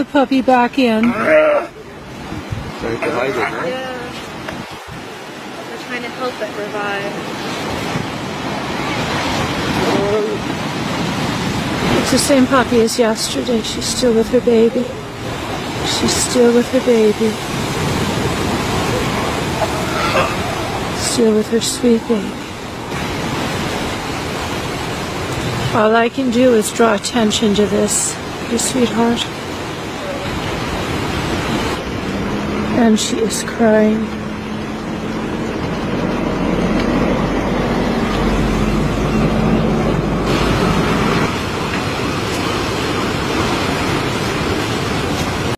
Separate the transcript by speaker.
Speaker 1: the puppy back in.
Speaker 2: Trying to hide it, huh?
Speaker 3: Yeah. We're trying to help it revive.
Speaker 1: It's the same puppy as yesterday. She's still with her baby. She's still with her baby. Still with her sweet baby. All I can do is draw attention to this, your sweetheart. And she is crying.